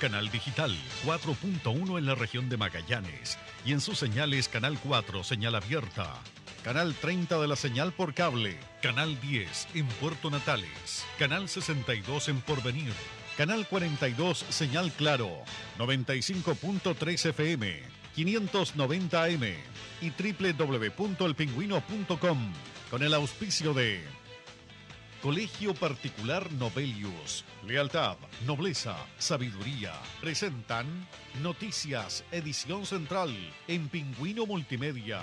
canal digital 4.1 en la región de Magallanes. Y en sus señales Canal 4, señal abierta. Canal 30 de la señal por cable, Canal 10 en Puerto Natales, Canal 62 en Porvenir, Canal 42 señal claro, 95.3 FM, 590 AM y www.elpingüino.com con el auspicio de Colegio Particular Novelius. Lealtad, nobleza, sabiduría. Presentan Noticias, edición central en Pingüino Multimedia.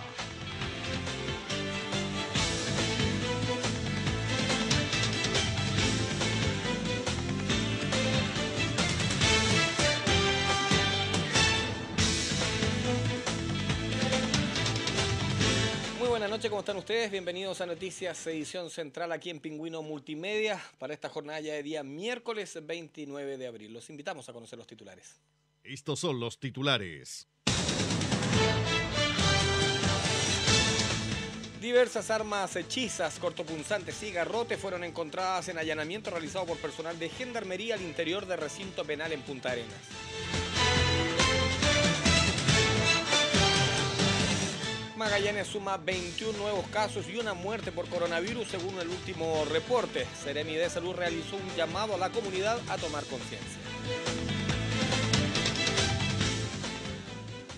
Buenas noches, ¿cómo están ustedes? Bienvenidos a Noticias Edición Central aquí en Pingüino Multimedia para esta jornada ya de día miércoles 29 de abril. Los invitamos a conocer los titulares. Estos son los titulares. Diversas armas hechizas, cortopunzantes y garrotes fueron encontradas en allanamiento realizado por personal de Gendarmería al interior del recinto penal en Punta Arenas. Magallanes suma 21 nuevos casos y una muerte por coronavirus según el último reporte. Seremi de Salud realizó un llamado a la comunidad a tomar conciencia.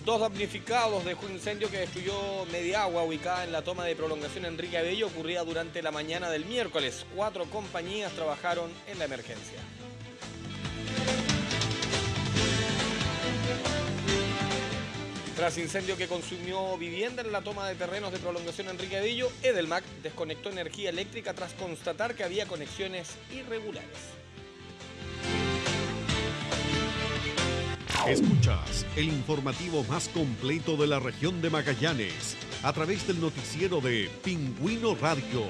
Dos damnificados dejó un incendio que destruyó media agua ubicada en la toma de prolongación Enrique Abello ocurrida durante la mañana del miércoles. Cuatro compañías trabajaron en la emergencia. Tras incendio que consumió vivienda en la toma de terrenos de prolongación Enrique Avillo, Edelmac desconectó energía eléctrica tras constatar que había conexiones irregulares. Escuchas el informativo más completo de la región de Magallanes a través del noticiero de Pingüino Radio.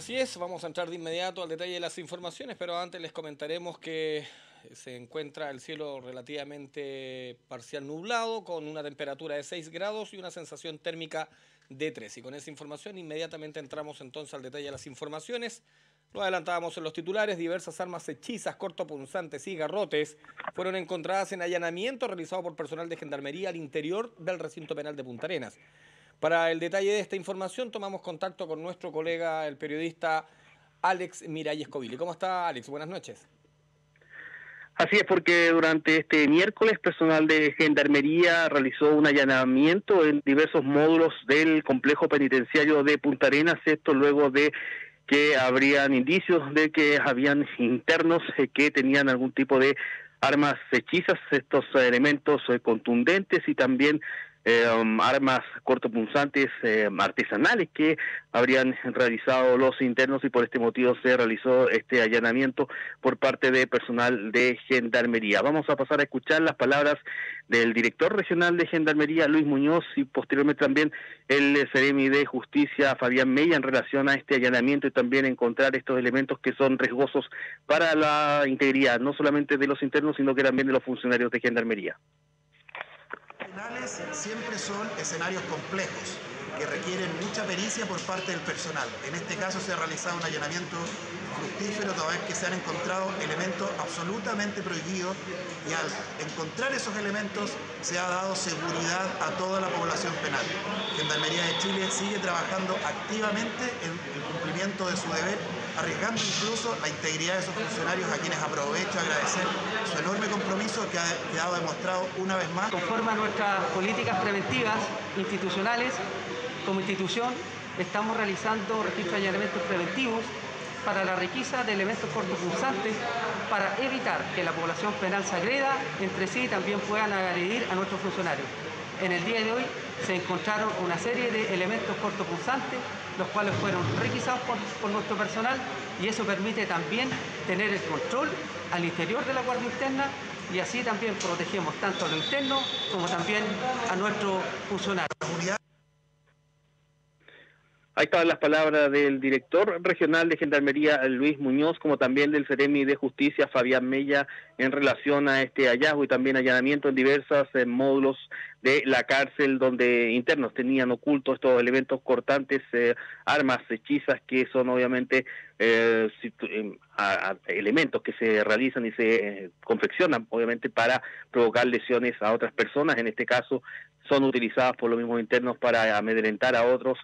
Así es, vamos a entrar de inmediato al detalle de las informaciones, pero antes les comentaremos que se encuentra el cielo relativamente parcial nublado, con una temperatura de 6 grados y una sensación térmica de 3. Y con esa información inmediatamente entramos entonces al detalle de las informaciones. Lo adelantábamos en los titulares, diversas armas hechizas, cortopunzantes y garrotes fueron encontradas en allanamiento realizado por personal de gendarmería al interior del recinto penal de Punta Arenas. Para el detalle de esta información tomamos contacto con nuestro colega, el periodista Alex Miralles Covili. ¿Cómo está Alex? Buenas noches. Así es, porque durante este miércoles personal de Gendarmería realizó un allanamiento en diversos módulos del complejo penitenciario de Punta Arenas, esto luego de que habrían indicios de que habían internos eh, que tenían algún tipo de armas hechizas, estos elementos eh, contundentes y también eh, armas cortopunzantes eh, artesanales que habrían realizado los internos y por este motivo se realizó este allanamiento por parte de personal de Gendarmería. Vamos a pasar a escuchar las palabras del director regional de Gendarmería, Luis Muñoz, y posteriormente también el Ceremi de Justicia, Fabián Mella, en relación a este allanamiento y también encontrar estos elementos que son riesgosos para la integridad, no solamente de los internos, sino que también de los funcionarios de Gendarmería siempre son escenarios complejos que requieren mucha pericia por parte del personal. En este caso se ha realizado un allanamiento fructífero toda vez que se han encontrado elementos absolutamente prohibidos y al encontrar esos elementos se ha dado seguridad a toda la población penal. Gendarmería de Chile sigue trabajando activamente en el cumplimiento de su deber arriesgando incluso la integridad de esos funcionarios a quienes aprovecho a agradecer su enorme compromiso que ha quedado demostrado una vez más. Conforme a nuestras políticas preventivas institucionales, como institución estamos realizando registros de allanamientos preventivos para la requisa de elementos cortopulsantes para evitar que la población penal se agreda entre sí y también puedan agredir a nuestros funcionarios. En el día de hoy se encontraron una serie de elementos cortopulsantes los cuales fueron requisados por, nuestro personal y eso permite también tener el control al interior de la Guardia Interna y así también protegemos tanto a lo interno como también a nuestros funcionarios. Ahí estaban las palabras del director regional de Gendarmería, Luis Muñoz, como también del Ceremi de Justicia, Fabián Mella, en relación a este hallazgo y también allanamiento en diversos eh, módulos de la cárcel donde internos tenían ocultos estos elementos cortantes, eh, armas hechizas que son obviamente eh, elementos que se realizan y se confeccionan obviamente para provocar lesiones a otras personas. En este caso son utilizadas por los mismos internos para amedrentar a otros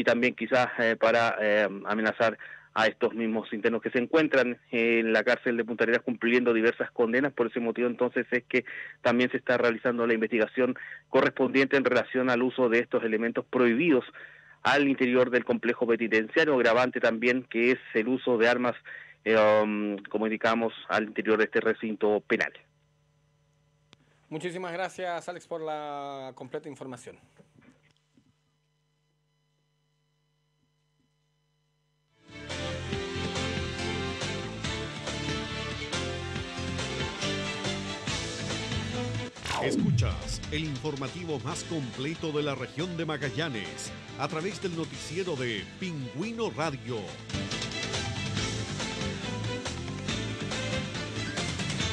y también quizás eh, para eh, amenazar a estos mismos internos que se encuentran en la cárcel de Punta Arenas cumpliendo diversas condenas. Por ese motivo, entonces, es que también se está realizando la investigación correspondiente en relación al uso de estos elementos prohibidos al interior del complejo penitenciario, grabante también que es el uso de armas, eh, um, como indicamos, al interior de este recinto penal. Muchísimas gracias, Alex, por la completa información. Escuchas el informativo más completo de la región de Magallanes a través del noticiero de Pingüino Radio.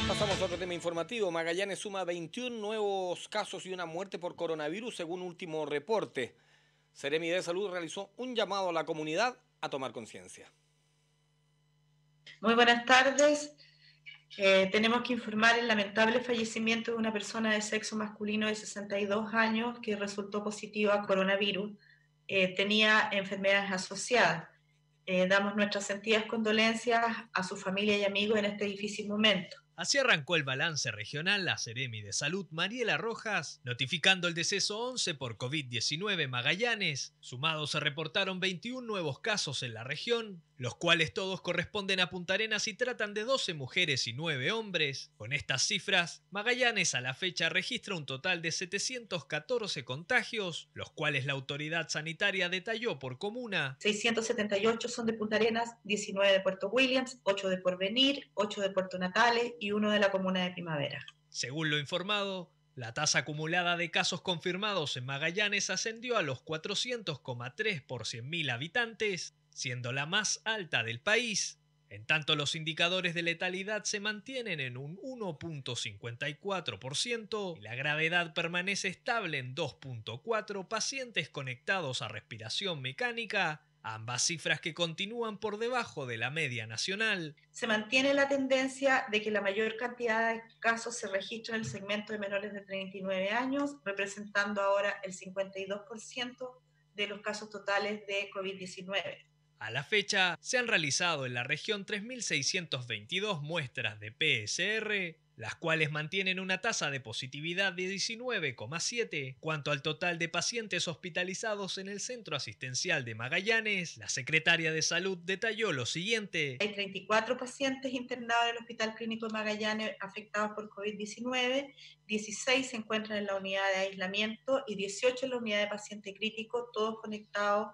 Pasamos a otro tema informativo. Magallanes suma 21 nuevos casos y una muerte por coronavirus según último reporte. Seremi de Salud realizó un llamado a la comunidad a tomar conciencia. Muy buenas tardes. Eh, tenemos que informar el lamentable fallecimiento de una persona de sexo masculino de 62 años que resultó positiva a coronavirus. Eh, tenía enfermedades asociadas. Eh, damos nuestras sentidas condolencias a su familia y amigos en este difícil momento. Así arrancó el balance regional la Ceremi de Salud Mariela Rojas, notificando el deceso 11 por COVID-19 Magallanes. Sumados se reportaron 21 nuevos casos en la región, los cuales todos corresponden a Punta Arenas y tratan de 12 mujeres y 9 hombres. Con estas cifras, Magallanes a la fecha registra un total de 714 contagios, los cuales la autoridad sanitaria detalló por comuna. 678 son de Punta Arenas, 19 de Puerto Williams, 8 de Porvenir, 8 de Puerto Natales y de la comuna de Primavera. Según lo informado, la tasa acumulada de casos confirmados en Magallanes ascendió a los 400,3 por 100.000 habitantes, siendo la más alta del país. En tanto, los indicadores de letalidad se mantienen en un 1.54% y la gravedad permanece estable en 2.4 pacientes conectados a respiración mecánica ambas cifras que continúan por debajo de la media nacional. Se mantiene la tendencia de que la mayor cantidad de casos se registra en el segmento de menores de 39 años, representando ahora el 52% de los casos totales de COVID-19. A la fecha, se han realizado en la región 3.622 muestras de PSR, las cuales mantienen una tasa de positividad de 19,7. Cuanto al total de pacientes hospitalizados en el Centro Asistencial de Magallanes, la secretaria de Salud detalló lo siguiente. Hay 34 pacientes internados en el Hospital Clínico de Magallanes afectados por COVID-19, 16 se encuentran en la unidad de aislamiento y 18 en la unidad de paciente crítico, todos conectados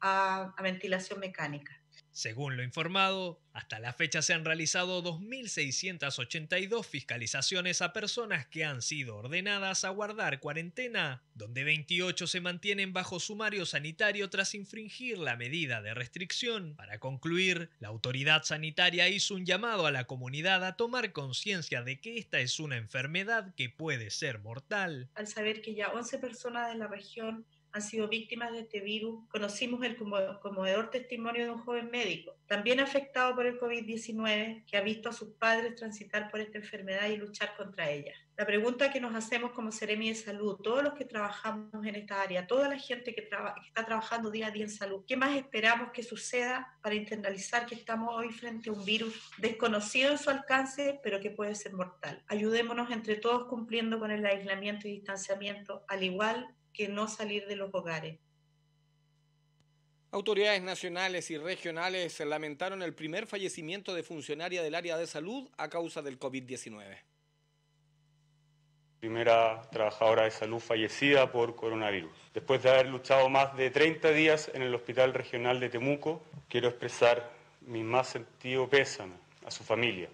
a, a ventilación mecánica. Según lo informado, hasta la fecha se han realizado 2.682 fiscalizaciones a personas que han sido ordenadas a guardar cuarentena, donde 28 se mantienen bajo sumario sanitario tras infringir la medida de restricción. Para concluir, la autoridad sanitaria hizo un llamado a la comunidad a tomar conciencia de que esta es una enfermedad que puede ser mortal. Al saber que ya 11 personas de la región han sido víctimas de este virus. Conocimos el conmovedor testimonio de un joven médico, también afectado por el COVID-19, que ha visto a sus padres transitar por esta enfermedad y luchar contra ella. La pregunta que nos hacemos como Seremi de Salud, todos los que trabajamos en esta área, toda la gente que, que está trabajando día a día en salud, ¿qué más esperamos que suceda para internalizar que estamos hoy frente a un virus desconocido en su alcance, pero que puede ser mortal? Ayudémonos entre todos cumpliendo con el aislamiento y distanciamiento, al igual que no salir de los hogares. Autoridades nacionales y regionales lamentaron el primer fallecimiento de funcionaria del área de salud a causa del COVID-19. Primera trabajadora de salud fallecida por coronavirus. Después de haber luchado más de 30 días en el Hospital Regional de Temuco, quiero expresar mi más sentido pésame a su familia,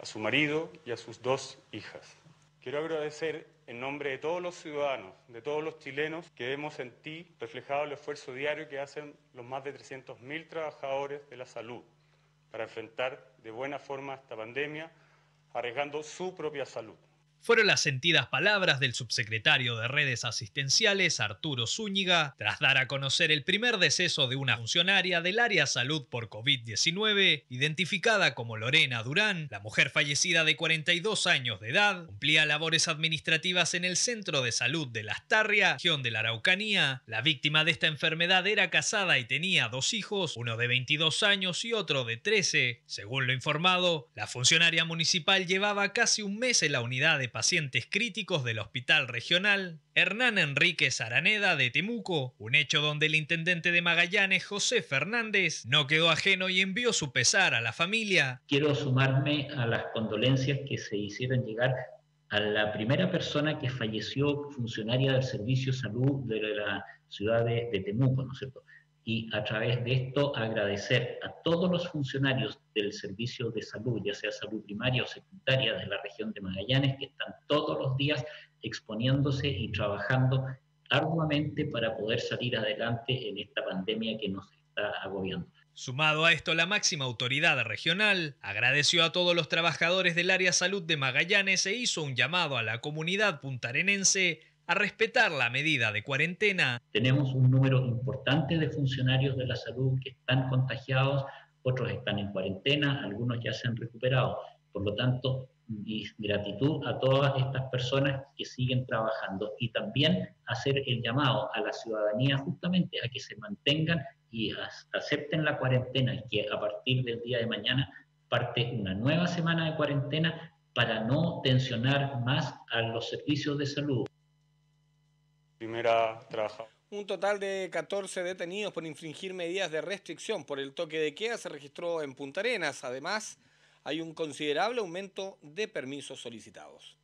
a su marido y a sus dos hijas. Quiero agradecer en nombre de todos los ciudadanos, de todos los chilenos, que vemos en ti reflejado el esfuerzo diario que hacen los más de 300.000 trabajadores de la salud para enfrentar de buena forma esta pandemia, arriesgando su propia salud fueron las sentidas palabras del subsecretario de redes asistenciales Arturo Zúñiga tras dar a conocer el primer deceso de una funcionaria del área salud por COVID-19, identificada como Lorena Durán, la mujer fallecida de 42 años de edad, cumplía labores administrativas en el centro de salud de Las Tarria, región de la Araucanía. La víctima de esta enfermedad era casada y tenía dos hijos, uno de 22 años y otro de 13. Según lo informado, la funcionaria municipal llevaba casi un mes en la unidad de pacientes críticos del Hospital Regional, Hernán Enrique Araneda de Temuco, un hecho donde el intendente de Magallanes, José Fernández, no quedó ajeno y envió su pesar a la familia. Quiero sumarme a las condolencias que se hicieron llegar a la primera persona que falleció funcionaria del Servicio Salud de la ciudad de, de Temuco, ¿no es cierto? Y a través de esto agradecer a todos los funcionarios del servicio de salud, ya sea salud primaria o secundaria de la región de Magallanes, que están todos los días exponiéndose y trabajando arduamente para poder salir adelante en esta pandemia que nos está agobiando. Sumado a esto, la máxima autoridad regional agradeció a todos los trabajadores del área salud de Magallanes e hizo un llamado a la comunidad puntarenense a respetar la medida de cuarentena. Tenemos un número importante de funcionarios de la salud que están contagiados, otros están en cuarentena, algunos ya se han recuperado. Por lo tanto, gratitud a todas estas personas que siguen trabajando y también hacer el llamado a la ciudadanía justamente a que se mantengan y acepten la cuarentena y que a partir del día de mañana parte una nueva semana de cuarentena para no tensionar más a los servicios de salud primera trabajadora. Un total de 14 detenidos por infringir medidas de restricción por el toque de queda se registró en Punta Arenas. Además, hay un considerable aumento de permisos solicitados.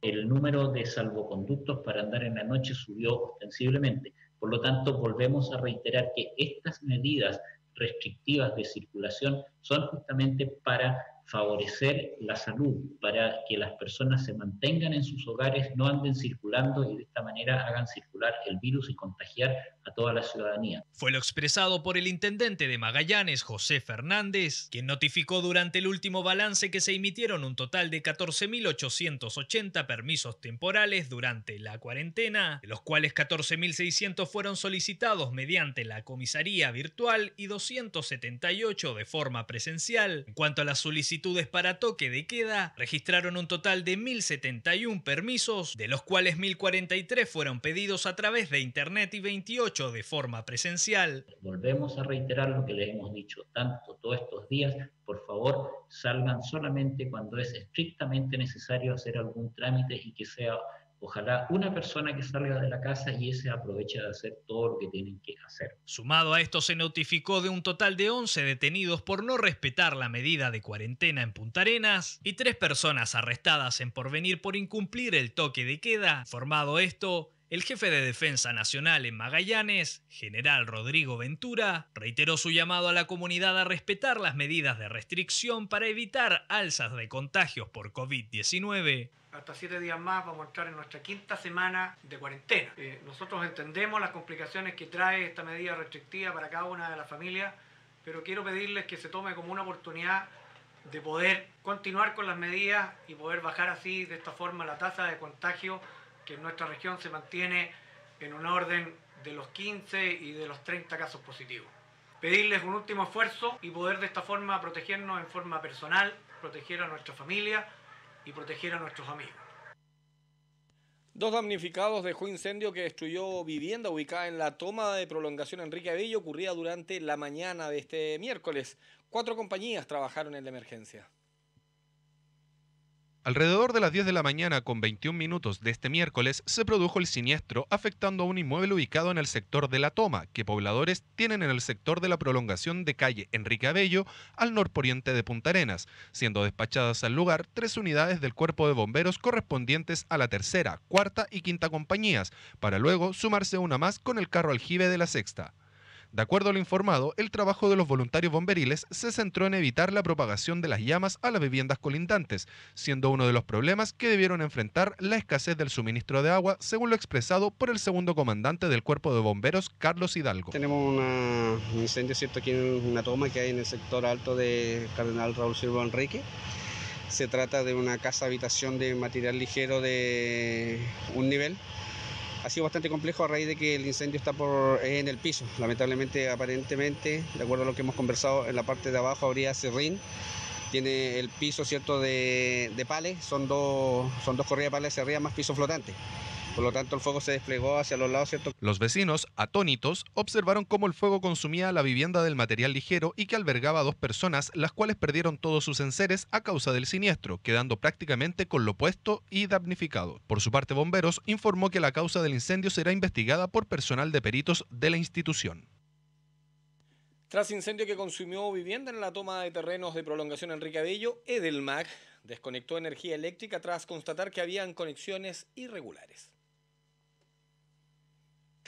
El número de salvoconductos para andar en la noche subió ostensiblemente. Por lo tanto, volvemos a reiterar que estas medidas restrictivas de circulación son justamente para favorecer la salud, para que las personas se mantengan en sus hogares, no anden circulando y de esta manera hagan circular el virus y contagiar a toda la ciudadanía. Fue lo expresado por el intendente de Magallanes, José Fernández, quien notificó durante el último balance que se emitieron un total de 14.880 permisos temporales durante la cuarentena, de los cuales 14.600 fueron solicitados mediante la comisaría virtual y 278 de forma presencial. En cuanto a las solicitudes para toque de queda, registraron un total de 1.071 permisos, de los cuales 1.043 fueron pedidos a través de Internet y 28 de forma presencial. Volvemos a reiterar lo que les hemos dicho tanto todos estos días. Por favor, salgan solamente cuando es estrictamente necesario hacer algún trámite y que sea Ojalá una persona que salga de la casa y ese aproveche de hacer todo lo que tienen que hacer. Sumado a esto se notificó de un total de 11 detenidos por no respetar la medida de cuarentena en Punta Arenas y tres personas arrestadas en porvenir por incumplir el toque de queda. Formado esto, el jefe de Defensa Nacional en Magallanes, general Rodrigo Ventura, reiteró su llamado a la comunidad a respetar las medidas de restricción para evitar alzas de contagios por COVID-19. Hasta siete días más vamos a entrar en nuestra quinta semana de cuarentena. Eh, nosotros entendemos las complicaciones que trae esta medida restrictiva para cada una de las familias, pero quiero pedirles que se tome como una oportunidad de poder continuar con las medidas y poder bajar así de esta forma la tasa de contagio que en nuestra región se mantiene en un orden de los 15 y de los 30 casos positivos. Pedirles un último esfuerzo y poder de esta forma protegernos en forma personal, proteger a nuestra familia y proteger a nuestros amigos. Dos damnificados dejó incendio que destruyó vivienda ubicada en la toma de prolongación Enrique Abello ocurrida durante la mañana de este miércoles. Cuatro compañías trabajaron en la emergencia. Alrededor de las 10 de la mañana con 21 minutos de este miércoles se produjo el siniestro afectando a un inmueble ubicado en el sector de La Toma, que pobladores tienen en el sector de la prolongación de calle Enrique Abello al norporiente de Punta Arenas, siendo despachadas al lugar tres unidades del cuerpo de bomberos correspondientes a la tercera, cuarta y quinta compañías, para luego sumarse una más con el carro aljibe de la sexta. De acuerdo a lo informado, el trabajo de los voluntarios bomberiles se centró en evitar la propagación de las llamas a las viviendas colindantes, siendo uno de los problemas que debieron enfrentar la escasez del suministro de agua, según lo expresado por el segundo comandante del Cuerpo de Bomberos, Carlos Hidalgo. Tenemos un incendio cierto aquí en una toma que hay en el sector alto de Cardenal Raúl Silva Enrique. Se trata de una casa habitación de material ligero de un nivel ha sido bastante complejo a raíz de que el incendio está por, en el piso. Lamentablemente, aparentemente, de acuerdo a lo que hemos conversado, en la parte de abajo habría serrín. Tiene el piso cierto de, de pales, son dos, son dos corridas de pales arriba más piso flotante. Por lo tanto, el fuego se desplegó hacia los lados, ¿cierto? Los vecinos, atónitos, observaron cómo el fuego consumía la vivienda del material ligero y que albergaba a dos personas, las cuales perdieron todos sus enseres a causa del siniestro, quedando prácticamente con lo puesto y damnificado. Por su parte, Bomberos informó que la causa del incendio será investigada por personal de peritos de la institución. Tras incendio que consumió vivienda en la toma de terrenos de prolongación Enrique Abello, Edelmag desconectó energía eléctrica tras constatar que habían conexiones irregulares.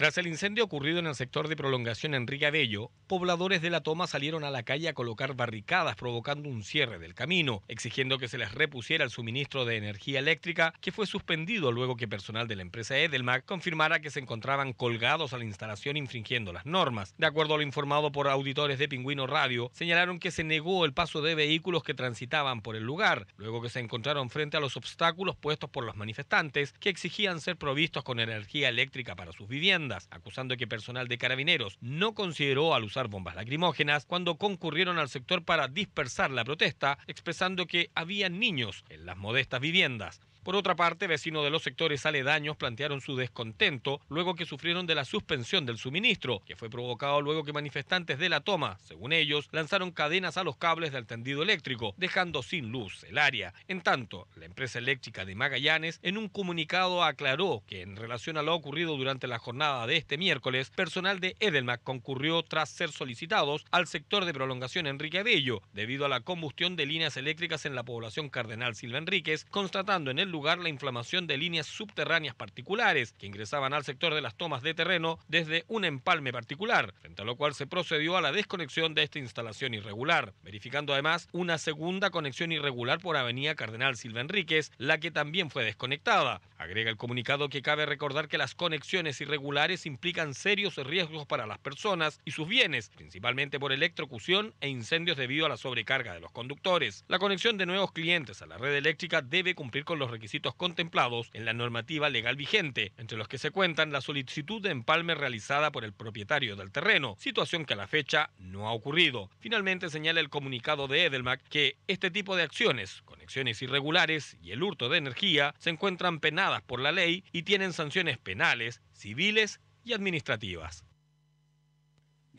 Tras el incendio ocurrido en el sector de prolongación Enrique Abello, pobladores de la toma salieron a la calle a colocar barricadas provocando un cierre del camino, exigiendo que se les repusiera el suministro de energía eléctrica que fue suspendido luego que personal de la empresa Edelmac confirmara que se encontraban colgados a la instalación infringiendo las normas. De acuerdo a lo informado por auditores de Pingüino Radio, señalaron que se negó el paso de vehículos que transitaban por el lugar, luego que se encontraron frente a los obstáculos puestos por los manifestantes que exigían ser provistos con energía eléctrica para sus viviendas acusando que personal de carabineros no consideró al usar bombas lacrimógenas cuando concurrieron al sector para dispersar la protesta, expresando que había niños en las modestas viviendas. Por otra parte, vecinos de los sectores aledaños plantearon su descontento luego que sufrieron de la suspensión del suministro, que fue provocado luego que manifestantes de la toma, según ellos, lanzaron cadenas a los cables del tendido eléctrico, dejando sin luz el área. En tanto, la empresa eléctrica de Magallanes en un comunicado aclaró que en relación a lo ocurrido durante la jornada de este miércoles, personal de Edelmac concurrió tras ser solicitados al sector de prolongación Enrique Abello, debido a la combustión de líneas eléctricas en la población Cardenal Silva Enríquez, constatando en el lugar la inflamación de líneas subterráneas particulares que ingresaban al sector de las tomas de terreno desde un empalme particular, frente a lo cual se procedió a la desconexión de esta instalación irregular, verificando además una segunda conexión irregular por Avenida Cardenal Silva Enríquez, la que también fue desconectada. Agrega el comunicado que cabe recordar que las conexiones irregulares implican serios riesgos para las personas y sus bienes, principalmente por electrocución e incendios debido a la sobrecarga de los conductores. La conexión de nuevos clientes a la red eléctrica debe cumplir con los requisitos contemplados en la normativa legal vigente, entre los que se cuentan la solicitud de empalme realizada por el propietario del terreno, situación que a la fecha no ha ocurrido. Finalmente señala el comunicado de Edelmac que este tipo de acciones, conexiones irregulares y el hurto de energía se encuentran penadas por la ley y tienen sanciones penales, civiles y administrativas.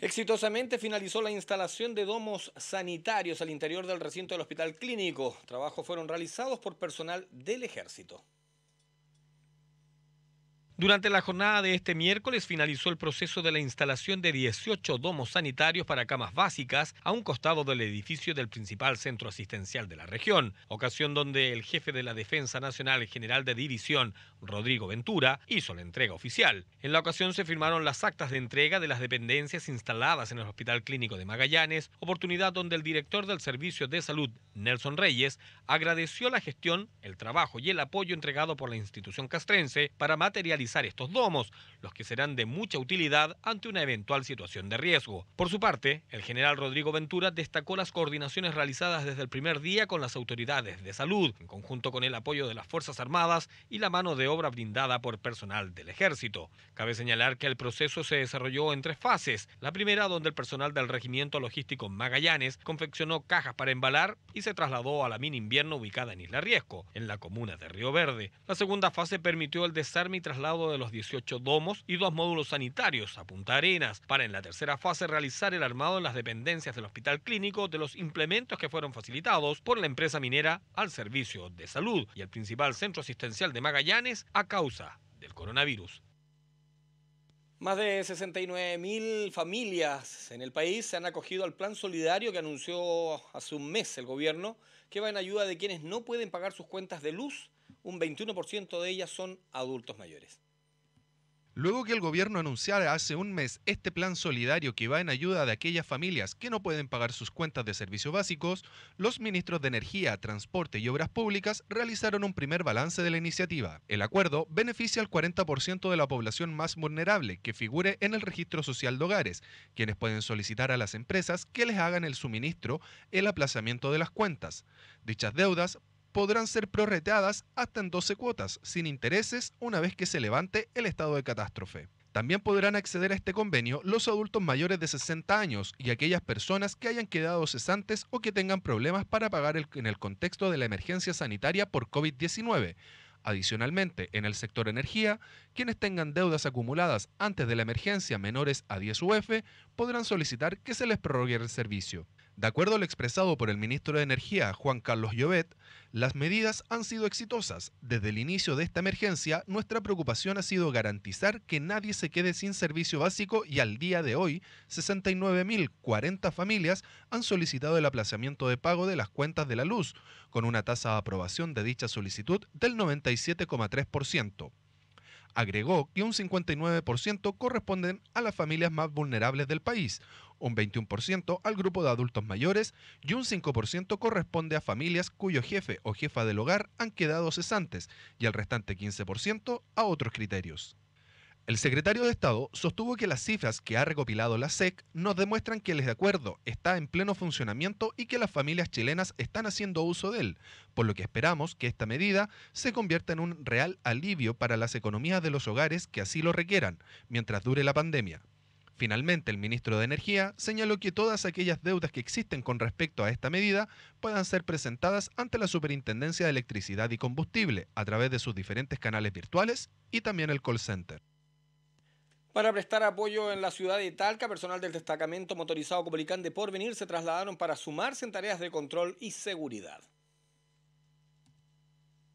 Exitosamente finalizó la instalación de domos sanitarios al interior del recinto del hospital clínico. Trabajos fueron realizados por personal del ejército. Durante la jornada de este miércoles finalizó el proceso de la instalación de 18 domos sanitarios para camas básicas a un costado del edificio del principal centro asistencial de la región, ocasión donde el jefe de la Defensa Nacional General de División, Rodrigo Ventura, hizo la entrega oficial. En la ocasión se firmaron las actas de entrega de las dependencias instaladas en el Hospital Clínico de Magallanes, oportunidad donde el director del Servicio de Salud, Nelson Reyes, agradeció la gestión, el trabajo y el apoyo entregado por la institución castrense para materializar estos domos, los que serán de mucha utilidad ante una eventual situación de riesgo. Por su parte, el general Rodrigo Ventura destacó las coordinaciones realizadas desde el primer día con las autoridades de salud, en conjunto con el apoyo de las Fuerzas Armadas y la mano de obra brindada por personal del ejército. Cabe señalar que el proceso se desarrolló en tres fases. La primera, donde el personal del Regimiento Logístico Magallanes confeccionó cajas para embalar y se trasladó a la mina invierno ubicada en Isla Riesco, en la comuna de Río Verde. La segunda fase permitió el desarme y traslado de los 18 domos y dos módulos sanitarios a Punta Arenas, para en la tercera fase realizar el armado en las dependencias del hospital clínico de los implementos que fueron facilitados por la empresa minera al servicio de salud y el principal centro asistencial de Magallanes a causa del coronavirus. Más de 69 mil familias en el país se han acogido al plan solidario que anunció hace un mes el gobierno, que va en ayuda de quienes no pueden pagar sus cuentas de luz. Un 21% de ellas son adultos mayores. Luego que el gobierno anunciara hace un mes este plan solidario que va en ayuda de aquellas familias que no pueden pagar sus cuentas de servicios básicos, los ministros de Energía, Transporte y Obras Públicas realizaron un primer balance de la iniciativa. El acuerdo beneficia al 40% de la población más vulnerable que figure en el registro social de hogares, quienes pueden solicitar a las empresas que les hagan el suministro el aplazamiento de las cuentas. Dichas deudas podrán ser prorrateadas hasta en 12 cuotas, sin intereses, una vez que se levante el estado de catástrofe. También podrán acceder a este convenio los adultos mayores de 60 años y aquellas personas que hayan quedado cesantes o que tengan problemas para pagar en el contexto de la emergencia sanitaria por COVID-19. Adicionalmente, en el sector energía, quienes tengan deudas acumuladas antes de la emergencia menores a 10 UF podrán solicitar que se les prorrogue el servicio. De acuerdo a lo expresado por el ministro de Energía, Juan Carlos Llobet, las medidas han sido exitosas. Desde el inicio de esta emergencia, nuestra preocupación ha sido garantizar que nadie se quede sin servicio básico y al día de hoy, 69.040 familias han solicitado el aplazamiento de pago de las cuentas de la luz, con una tasa de aprobación de dicha solicitud del 97,3% agregó que un 59% corresponden a las familias más vulnerables del país, un 21% al grupo de adultos mayores y un 5% corresponde a familias cuyo jefe o jefa del hogar han quedado cesantes y el restante 15% a otros criterios. El secretario de Estado sostuvo que las cifras que ha recopilado la SEC nos demuestran que el acuerdo está en pleno funcionamiento y que las familias chilenas están haciendo uso de él, por lo que esperamos que esta medida se convierta en un real alivio para las economías de los hogares que así lo requieran, mientras dure la pandemia. Finalmente, el ministro de Energía señaló que todas aquellas deudas que existen con respecto a esta medida puedan ser presentadas ante la Superintendencia de Electricidad y Combustible a través de sus diferentes canales virtuales y también el call center. Para prestar apoyo en la ciudad de Talca, personal del destacamento motorizado Comunicán de Porvenir se trasladaron para sumarse en tareas de control y seguridad.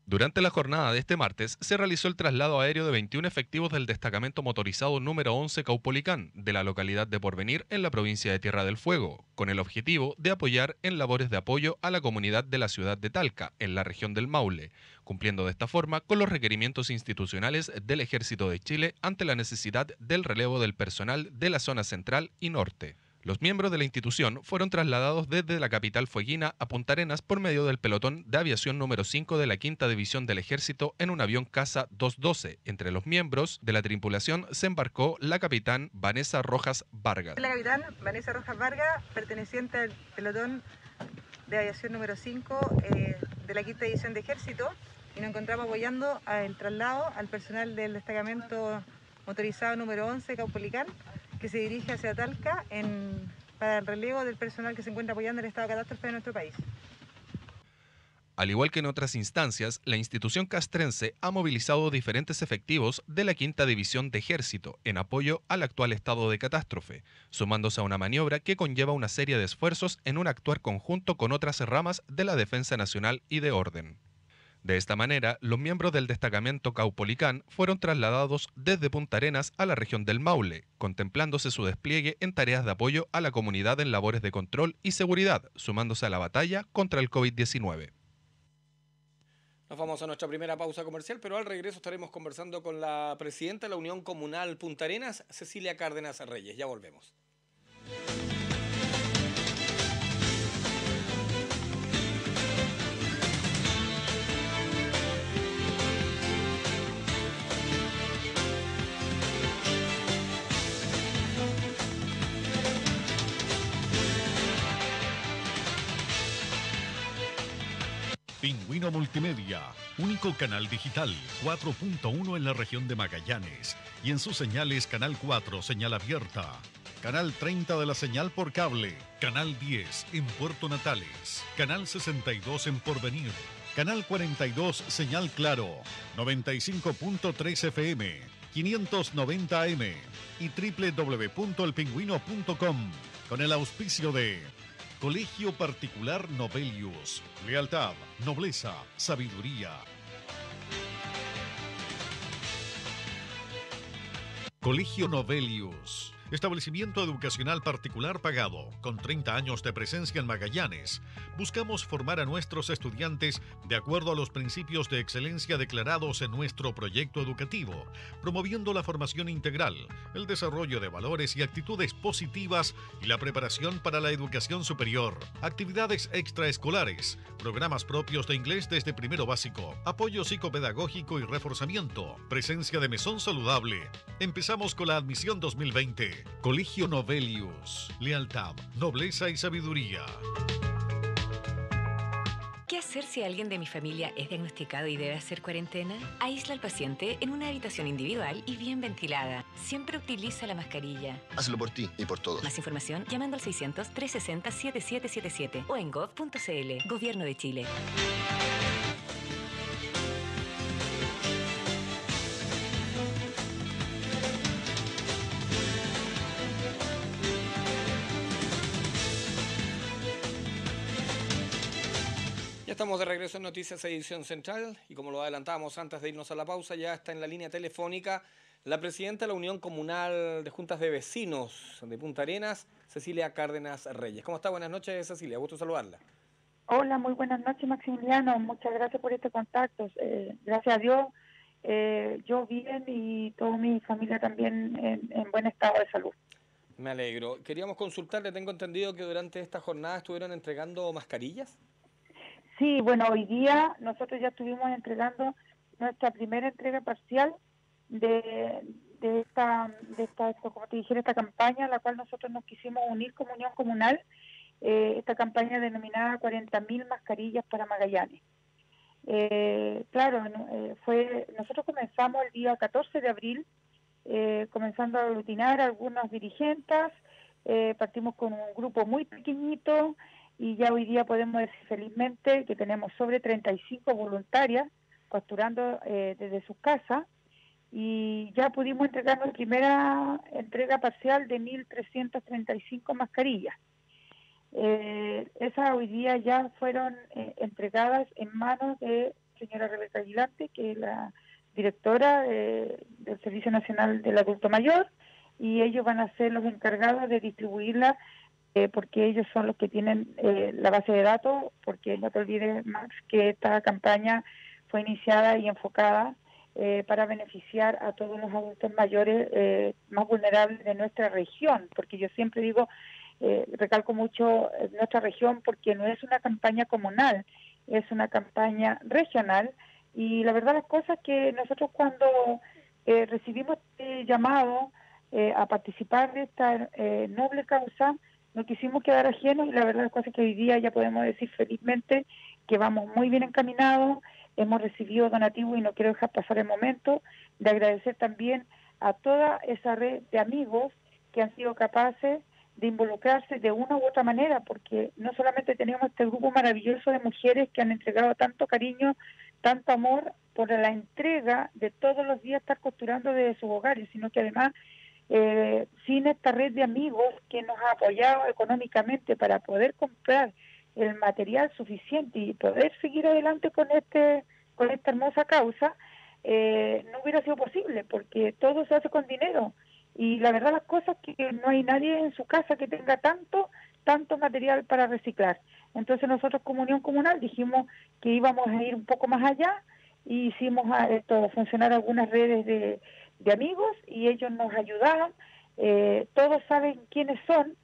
Durante la jornada de este martes se realizó el traslado aéreo de 21 efectivos del destacamento motorizado número 11 Caupolicán de la localidad de Porvenir en la provincia de Tierra del Fuego, con el objetivo de apoyar en labores de apoyo a la comunidad de la ciudad de Talca, en la región del Maule, cumpliendo de esta forma con los requerimientos institucionales del Ejército de Chile ante la necesidad del relevo del personal de la zona central y norte. Los miembros de la institución fueron trasladados desde la capital fueguina a Punta Arenas por medio del pelotón de aviación número 5 de la Quinta División del Ejército en un avión Casa 212. Entre los miembros de la tripulación se embarcó la capitán Vanessa Rojas Vargas. La capitán Vanessa Rojas Vargas, perteneciente al pelotón de aviación número 5 eh, de la Quinta División de Ejército, y nos encontramos apoyando el traslado al personal del destacamento motorizado número 11 Caupolicán que se dirige hacia Talca para el relevo del personal que se encuentra apoyando el estado de catástrofe de nuestro país. Al igual que en otras instancias, la institución castrense ha movilizado diferentes efectivos de la quinta división de ejército en apoyo al actual estado de catástrofe, sumándose a una maniobra que conlleva una serie de esfuerzos en un actuar conjunto con otras ramas de la defensa nacional y de orden. De esta manera, los miembros del destacamento Caupolicán fueron trasladados desde Punta Arenas a la región del Maule, contemplándose su despliegue en tareas de apoyo a la comunidad en labores de control y seguridad, sumándose a la batalla contra el COVID-19. Nos vamos a nuestra primera pausa comercial, pero al regreso estaremos conversando con la presidenta de la Unión Comunal Punta Arenas, Cecilia Cárdenas Reyes. Ya volvemos. Pingüino Multimedia, único canal digital 4.1 en la región de Magallanes y en sus señales Canal 4, señal abierta, Canal 30 de la señal por cable, Canal 10 en Puerto Natales, Canal 62 en Porvenir, Canal 42 señal claro, 95.3 FM, 590 AM y www.elpingüino.com con el auspicio de Colegio Particular Novelius. Lealtad, nobleza, sabiduría. Colegio Novelius. Establecimiento educacional particular pagado, con 30 años de presencia en Magallanes. Buscamos formar a nuestros estudiantes de acuerdo a los principios de excelencia declarados en nuestro proyecto educativo, promoviendo la formación integral, el desarrollo de valores y actitudes positivas y la preparación para la educación superior, actividades extraescolares, programas propios de inglés desde primero básico, apoyo psicopedagógico y reforzamiento, presencia de mesón saludable. Empezamos con la admisión 2020. Colegio Novelius. Lealtad, nobleza y sabiduría. ¿Qué hacer si alguien de mi familia es diagnosticado y debe hacer cuarentena? Aísla al paciente en una habitación individual y bien ventilada. Siempre utiliza la mascarilla. Hazlo por ti y por todos. Más información llamando al 600-360-7777 o en gov.cl. Gobierno de Chile. Estamos de regreso en Noticias Edición Central y como lo adelantamos antes de irnos a la pausa, ya está en la línea telefónica la presidenta de la Unión Comunal de Juntas de Vecinos de Punta Arenas, Cecilia Cárdenas Reyes. ¿Cómo está? Buenas noches, Cecilia. Gusto saludarla. Hola, muy buenas noches, Maximiliano. Muchas gracias por este contacto. Eh, gracias a Dios, eh, yo bien y toda mi familia también en, en buen estado de salud. Me alegro. Queríamos consultarle, tengo entendido que durante esta jornada estuvieron entregando mascarillas. Sí, bueno, hoy día nosotros ya estuvimos entregando nuestra primera entrega parcial de, esta, como te dije, esta campaña a la cual nosotros nos quisimos unir como Unión Comunal, eh, esta campaña denominada 40.000 mascarillas para Magallanes. Eh, claro, eh, fue nosotros comenzamos el día 14 de abril, comenzando a aglutinar a algunas dirigentes, partimos con un grupo muy pequeñito, y ya hoy día podemos decir felizmente que tenemos sobre 35 voluntarias costurando eh, desde sus casas y ya pudimos entregar nuestra primera entrega parcial de 1.335 mascarillas. Eh, esas hoy día ya fueron eh, entregadas en manos de señora Rebeca Aguilante, que es la directora del Servicio Nacional del Adulto Mayor, y ellos van a ser los encargados de distribuirla eh, porque ellos son los que tienen eh, la base de datos, porque no te olvides, Max, que esta campaña fue iniciada y enfocada eh, para beneficiar a todos los adultos mayores más vulnerables de nuestra región, porque yo siempre digo, recalco mucho nuestra región porque no es una campaña comunal, es una campaña regional y la verdad las cosas que nosotros cuando recibimos este llamado a participar de esta noble causa, no quisimos quedar ajenos y la verdad es que hoy día ya podemos decir felizmente que vamos muy bien encaminados, hemos recibido donativos y no quiero dejar pasar el momento de agradecer también a toda esa red de amigos que han sido capaces de involucrarse de una u otra manera, porque no solamente tenemos este grupo maravilloso de mujeres que han entregado tanto cariño, tanto amor por la entrega de todos los días estar costurando desde sus hogares, sino que además eh, sin esta red de amigos que nos ha apoyado económicamente para poder comprar el material suficiente y poder seguir adelante con este con esta hermosa causa eh, no hubiera sido posible porque todo se hace con dinero. Y la verdad las cosas que no hay nadie en su casa que tenga tanto tanto material para reciclar. Entonces nosotros como unión comunal dijimos que íbamos a ir un poco más allá y hicimos a esto funcionar algunas redes de de amigos y ellos nos ayudaban, eh, todos saben quiénes son,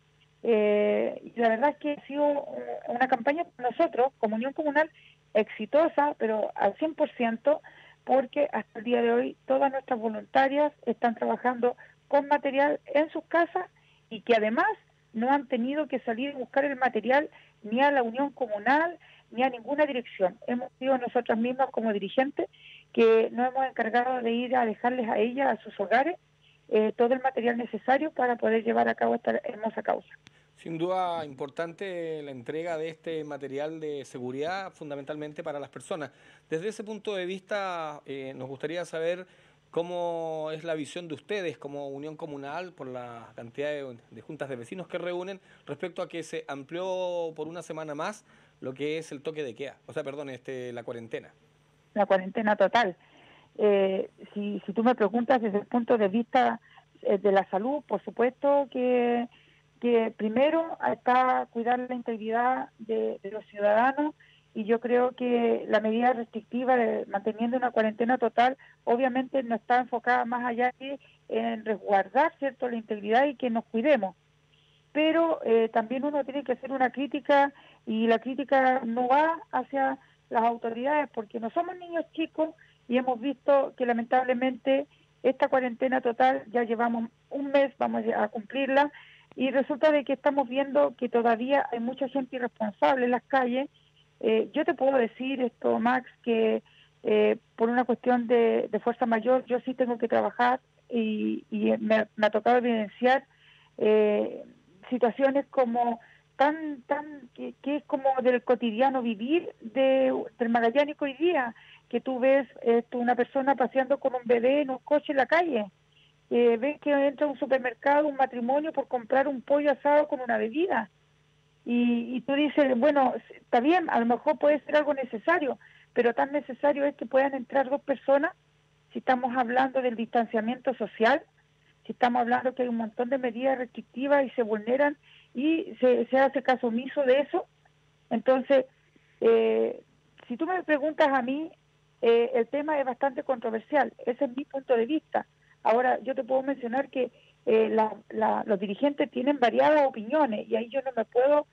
eh, y la verdad es que ha sido una campaña para nosotros, Comunión Comunal, exitosa, pero al 100%, porque hasta el día de hoy todas nuestras voluntarias están trabajando con material en sus casas y que además no han tenido que salir a buscar el material ni a la unión comunal ni a ninguna dirección. Hemos sido nosotras mismas como dirigentes que nos hemos encargado de ir a dejarles a ellas, a sus hogares, eh, todo el material necesario para poder llevar a cabo esta hermosa causa. Sin duda importante la entrega de este material de seguridad fundamentalmente para las personas. Desde ese punto de vista eh, nos gustaría saber cómo es la visión de ustedes como Unión Comunal por la cantidad de, juntas de vecinos que reúnen respecto a que se amplió por una semana más lo que es el toque de queda, o sea, perdón, este, la cuarentena la cuarentena total. Eh, si, si tú me preguntas desde el punto de vista de la salud, por supuesto que, que primero está cuidar la integridad de, los ciudadanos y yo creo que la medida restrictiva de manteniendo una cuarentena total obviamente no está enfocada más allá que en resguardar cierto la integridad y que nos cuidemos pero eh, también uno tiene que hacer una crítica y la crítica no va hacia las autoridades porque no somos niños chicos y hemos visto que lamentablemente esta cuarentena total ya llevamos un mes, vamos a cumplirla y resulta de que estamos viendo que todavía hay mucha gente irresponsable en las calles. Eh, yo te puedo decir esto, Max, que eh, por una cuestión de, fuerza mayor yo sí tengo que trabajar y, me, ha tocado evidenciar eh, situaciones como tan, tan, que, es como del cotidiano vivir de, del magallánico hoy día, que tú ves esto, una persona paseando con un bebé en un coche en la calle, eh, ves que entra a un supermercado, un matrimonio por comprar un pollo asado con una bebida. Y, y tú dices, bueno, está bien, a lo mejor puede ser algo necesario, pero tan necesario es que puedan entrar dos personas, si estamos hablando del distanciamiento social, si estamos hablando que hay un montón de medidas restrictivas y se vulneran y se, hace caso omiso de eso. Entonces, eh, si tú me preguntas a mí, eh, el tema es bastante controversial, ese es mi punto de vista. Ahora, yo te puedo mencionar que eh, los dirigentes tienen variadas opiniones y ahí yo no me puedo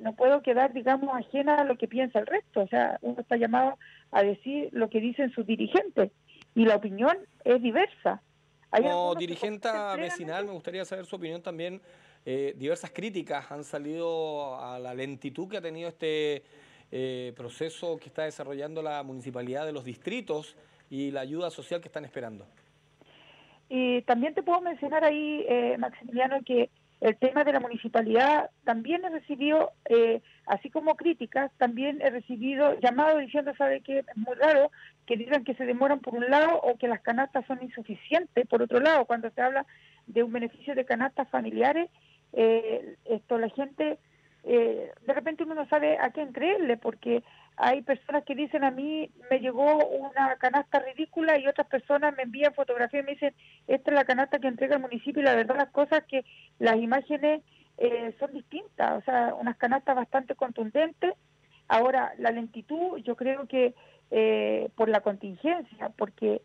no puedo quedar, digamos, ajena a lo que piensa el resto. O sea, uno está llamado a decir lo que dicen sus dirigentes y la opinión es diversa. Como dirigente vecinal, me gustaría saber su opinión también. Eh, diversas críticas han salido a la lentitud que ha tenido este eh, proceso que está desarrollando la municipalidad de los distritos y la ayuda social que están esperando. Y también te puedo mencionar ahí, eh, Maximiliano, que el tema de la municipalidad también he recibido, eh, así como críticas, también he recibido llamados diciendo, ¿sabe que Es muy raro que digan que se demoran por un lado o que las canastas son insuficientes por otro lado. Cuando se habla de un beneficio de canastas familiares, eh, esto la gente eh, de repente uno no sabe a quién creerle, porque hay personas que dicen a mí, me llegó una canasta ridícula y otras personas me envían fotografías y me dicen, esta es la canasta que entrega el municipio y la verdad las cosas que las imágenes eh, son distintas, o sea, unas canastas bastante contundentes. Ahora, la lentitud, yo creo que eh, por la contingencia, porque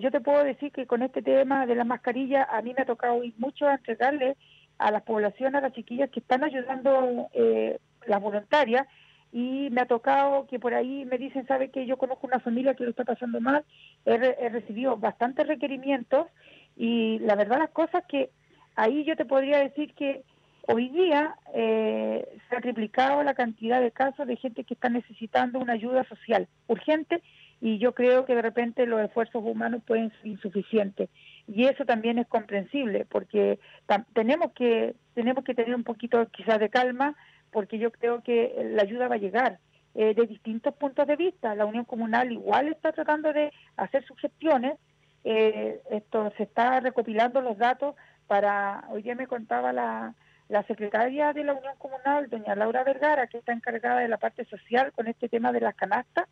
yo te puedo decir que con este tema de la mascarilla a mí me ha tocado ir mucho a entregarle a la población, a las chiquillas que están ayudando eh, las voluntarias y me ha tocado que por ahí me dicen, sabe que yo conozco una familia que lo está pasando mal, he, recibido bastantes requerimientos y la verdad las cosas que ahí yo te podría decir que hoy día eh, se ha triplicado la cantidad de casos de gente que está necesitando una ayuda social urgente y yo creo que de repente los esfuerzos humanos pueden ser insuficientes y eso también es comprensible porque tenemos que tenemos que tener un poquito quizás de calma porque yo creo que la ayuda va a llegar eh, de distintos puntos de vista. La unión comunal igual está tratando de hacer sus gestiones eh, esto se está recopilando los datos para hoy día me contaba la la secretaria de la Unión Comunal, doña Laura Vergara, que está encargada de la parte social con este tema de las canastas,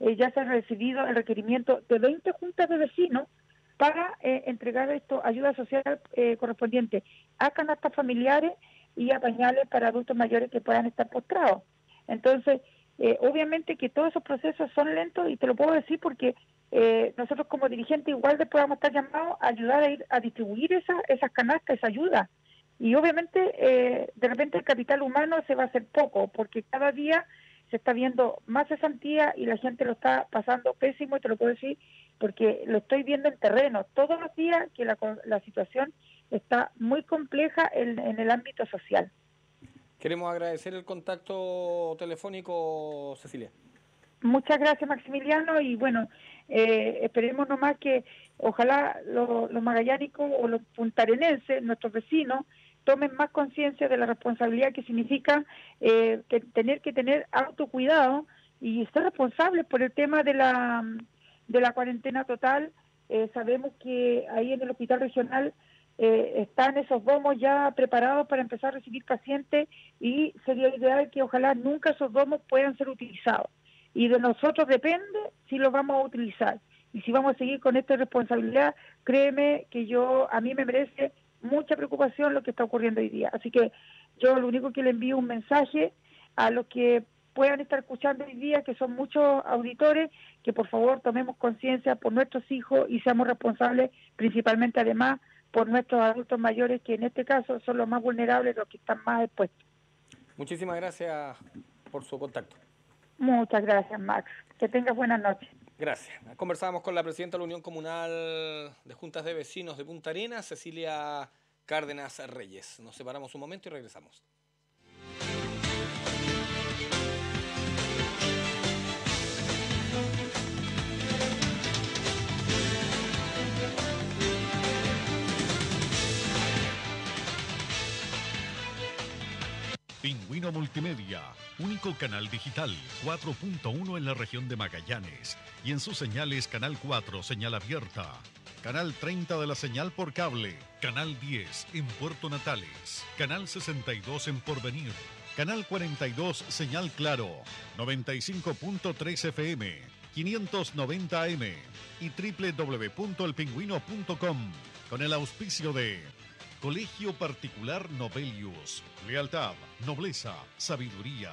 eh, ya se ha recibido el requerimiento de 20 juntas de vecinos para eh, entregar esto ayuda social eh, correspondiente a canastas familiares y a pañales para adultos mayores que puedan estar postrados. Entonces, eh, obviamente que todos esos procesos son lentos y te lo puedo decir porque nosotros como dirigentes igual después vamos a estar llamados a ayudar a ir a distribuir esa, esas canastas, esa ayuda. Y obviamente de repente el capital humano se va a hacer poco porque cada día se está viendo más cesantía y la gente lo está pasando pésimo, y te lo puedo decir porque lo estoy viendo en terreno todos los días que la, la situación está muy compleja en, el ámbito social. Queremos agradecer el contacto telefónico, Cecilia. Muchas gracias, Maximiliano, y bueno, eh, esperemos nomás que ojalá los, los magallánicos o los puntarenenses, nuestros vecinos, tomen más conciencia de la responsabilidad que significa eh, que tener que tener autocuidado y ser responsables por el tema de la, de la cuarentena total. Eh, sabemos que ahí en el hospital regional eh, están esos domos ya preparados para empezar a recibir pacientes y sería ideal que ojalá nunca esos domos puedan ser utilizados. Y de nosotros depende si los vamos a utilizar. y si vamos a seguir con esta responsabilidad, créeme que yo, a mí me merece mucha preocupación lo que está ocurriendo hoy día. Así que yo lo único que le envío un mensaje a los que puedan estar escuchando hoy día, que son muchos auditores, que por favor tomemos conciencia por nuestros hijos y seamos responsables, principalmente además por nuestros adultos mayores, que en este caso son los más vulnerables, los que están más expuestos. Muchísimas gracias por su contacto. Muchas gracias, Max. Que tengas buenas noches. Gracias. Conversábamos con la presidenta de la Unión Comunal de Juntas de Vecinos de Punta Arenas, Cecilia Cárdenas Reyes. Nos separamos un momento y regresamos. Pingüino Multimedia, único canal digital 4.1 en la región de Magallanes. Y en sus señales Canal 4, señal abierta, Canal 30 de la señal por cable, Canal 10 en Puerto Natales, Canal 62 en Porvenir, Canal 42 señal claro, 95.3 FM, 590 AM y www.elpingüino.com con el auspicio de Colegio Particular Novelius. Lealtad, nobleza, sabiduría.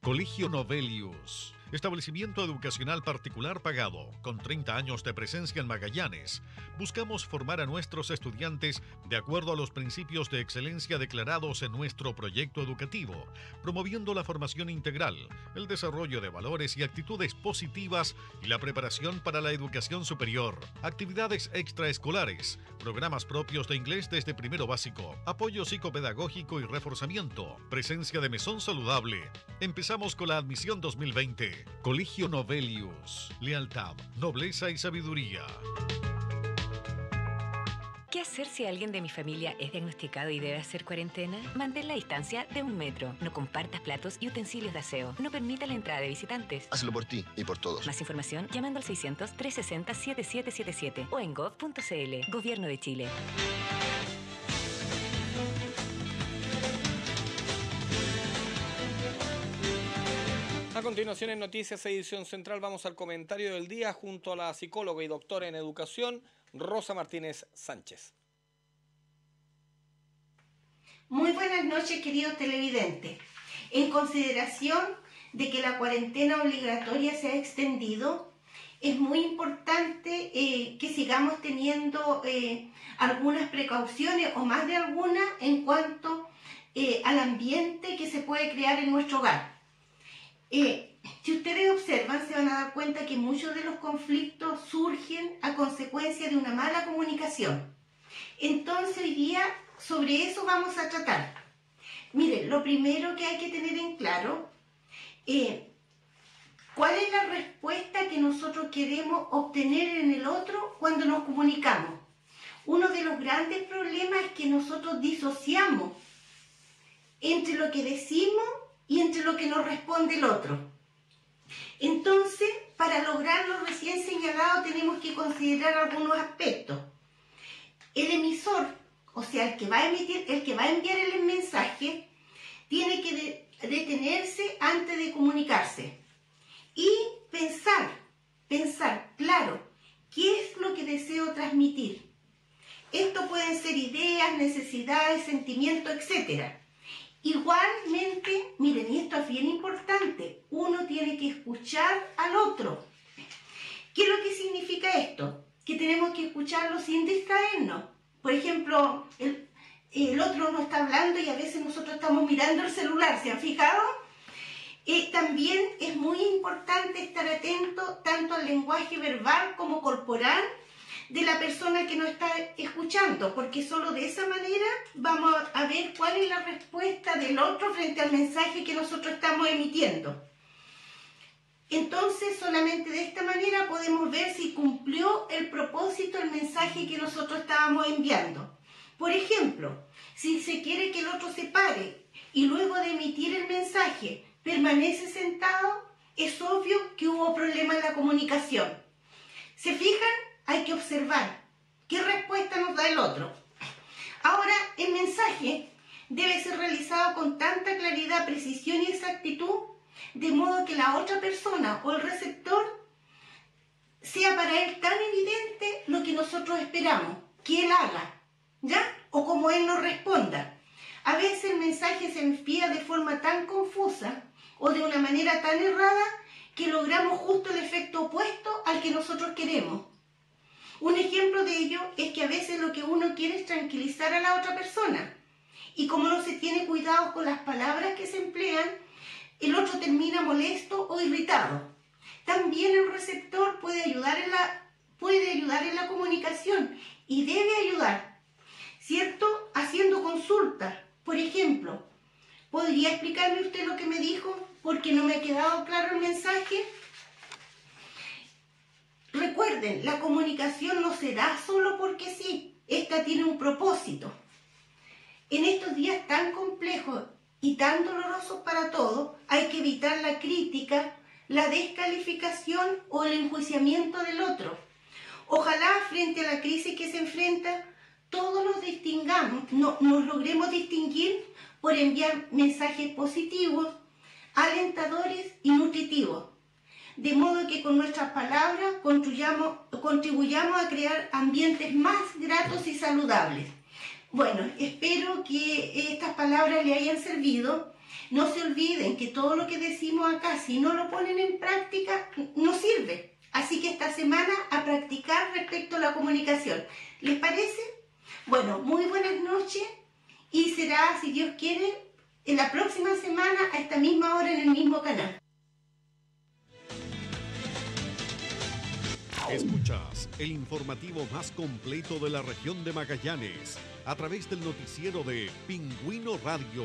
Colegio Novelius. Establecimiento educacional particular pagado, con 30 años de presencia en Magallanes. Buscamos formar a nuestros estudiantes de acuerdo a los principios de excelencia declarados en nuestro proyecto educativo, promoviendo la formación integral, el desarrollo de valores y actitudes positivas y la preparación para la educación superior, actividades extraescolares, programas propios de inglés desde primero básico, apoyo psicopedagógico y reforzamiento, presencia de mesón saludable. Empezamos con la admisión 2020. Colegio Novelius. Lealtad, nobleza y sabiduría. ¿Qué hacer si alguien de mi familia es diagnosticado y debe hacer cuarentena? Mantén la distancia de un metro. No compartas platos y utensilios de aseo. No permita la entrada de visitantes. Hazlo por ti y por todos. Más información llamando al 600-360-7777 o en gov.cl. Gobierno de Chile. A continuación en Noticias Edición Central vamos al comentario del día junto a la psicóloga y doctora en educación Rosa Martínez Sánchez. Muy buenas noches queridos televidentes. En consideración de que la cuarentena obligatoria se ha extendido, es muy importante eh, que sigamos teniendo eh, algunas precauciones o más de algunas en cuanto eh, al ambiente que se puede crear en nuestro hogar. Eh, si ustedes observan, se van a dar cuenta que muchos de los conflictos surgen a consecuencia de una mala comunicación. Entonces, hoy día, sobre eso vamos a tratar. Miren, lo primero que hay que tener en claro, eh, ¿cuál es la respuesta que nosotros queremos obtener en el otro cuando nos comunicamos? Uno de los grandes problemas es que nosotros disociamos entre lo que decimos y entre lo que nos responde el otro. Entonces, para lograr lo recién señalado tenemos que considerar algunos aspectos. El emisor, o sea, el que va a emitir, el que va a enviar el mensaje, tiene que detenerse antes de comunicarse y pensar, pensar, claro, ¿qué es lo que deseo transmitir? Esto pueden ser ideas, necesidades, sentimientos, etcétera. Igualmente, miren, y esto es bien importante, uno tiene que escuchar al otro. ¿Qué es lo que significa esto? Que tenemos que escucharlo sin distraernos. Por ejemplo, el, otro no está hablando y a veces nosotros estamos mirando el celular, ¿se han fijado? Eh, también es muy importante estar atento tanto al lenguaje verbal como corporal de la persona que nos está escuchando, porque solo de esa manera vamos a ver cuál es la respuesta del otro frente al mensaje que nosotros estamos emitiendo. Entonces, solamente de esta manera podemos ver si cumplió el propósito, el mensaje que nosotros estábamos enviando. Por ejemplo, si se quiere que el otro se pare y luego de emitir el mensaje permanece sentado, es obvio que hubo problema en la comunicación. ¿Se fijan? Hay que observar qué respuesta nos da el otro. Ahora, el mensaje debe ser realizado con tanta claridad, precisión y exactitud de modo que la otra persona o el receptor sea para él tan evidente lo que nosotros esperamos que él haga, ¿ya? O como él nos responda. A veces el mensaje se envía de forma tan confusa o de una manera tan errada que logramos justo el efecto opuesto al que nosotros queremos. Un ejemplo de ello es que a veces lo que uno quiere es tranquilizar a la otra persona. Y como no se tiene cuidado con las palabras que se emplean, el otro termina molesto o irritado. También el receptor puede ayudar en la, puede ayudar en la comunicación y debe ayudar, ¿cierto? Haciendo consultas. Por ejemplo, ¿podría explicarme usted lo que me dijo? Porque no me ha quedado claro el mensaje. Recuerden, la comunicación no se da solo porque sí, esta tiene un propósito. En estos días tan complejos y tan dolorosos para todos, hay que evitar la crítica, la descalificación o el enjuiciamiento del otro. Ojalá frente a la crisis que se enfrenta, todos nos distingamos, nos logremos distinguir por enviar mensajes positivos, alentadores y nutritivos de modo que con nuestras palabras contribuyamos a crear ambientes más gratos y saludables. Bueno, espero que estas palabras le hayan servido. No se olviden que todo lo que decimos acá, si no lo ponen en práctica, no sirve. Así que esta semana a practicar respecto a la comunicación. ¿Les parece? Bueno, muy buenas noches y será, si Dios quiere, en la próxima semana a esta misma hora en el mismo canal. Escuchas el informativo más completo de la región de Magallanes a través del noticiero de Pingüino Radio.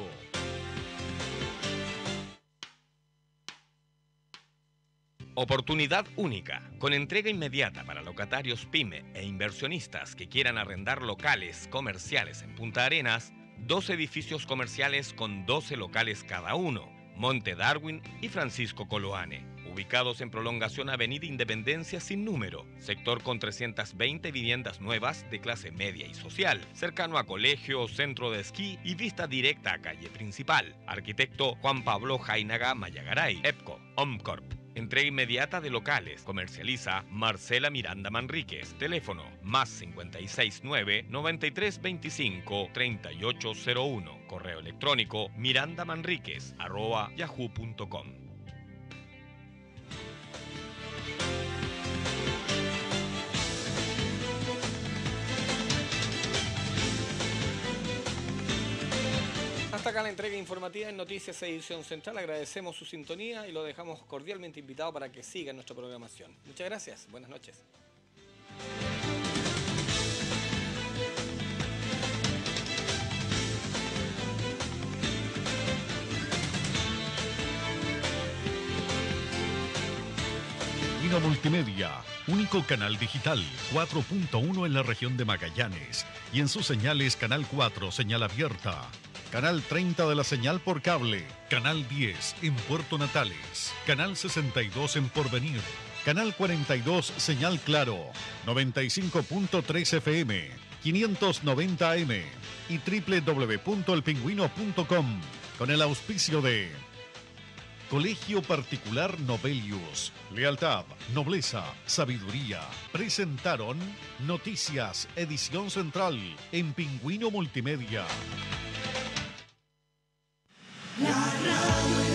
Oportunidad única, con entrega inmediata para locatarios pyme e inversionistas que quieran arrendar locales comerciales en Punta Arenas, dos edificios comerciales con 12 locales cada uno, Monte Darwin y Francisco Coloane ubicados en prolongación Avenida Independencia sin número, sector con 320 viviendas nuevas de clase media y social, cercano a colegio, centro de esquí y vista directa a calle principal. Arquitecto Juan Pablo Jainaga Mayagaray, EPCO, OMCORP. Entrega inmediata de locales. Comercializa Marcela Miranda Manríquez. Teléfono más 569 9325 3801. Correo electrónico mirandamanríquez arroba yahoo.com. acá la entrega informativa en Noticias Edición Central. Agradecemos su sintonía y lo dejamos cordialmente invitado para que siga nuestra programación. Muchas gracias. Buenas noches. Multimedia, único canal digital 4.1 en la región de Magallanes y en sus señales Canal 4, señal abierta. Canal 30 de la señal por cable, Canal 10 en Puerto Natales, Canal 62 en Porvenir, Canal 42 señal claro, 95.3 FM, 590 AM y www.elpingüino.com con el auspicio de Colegio Particular Novelius. Lealtad, nobleza, sabiduría. Presentaron Noticias, edición central en Pingüino Multimedia. La radio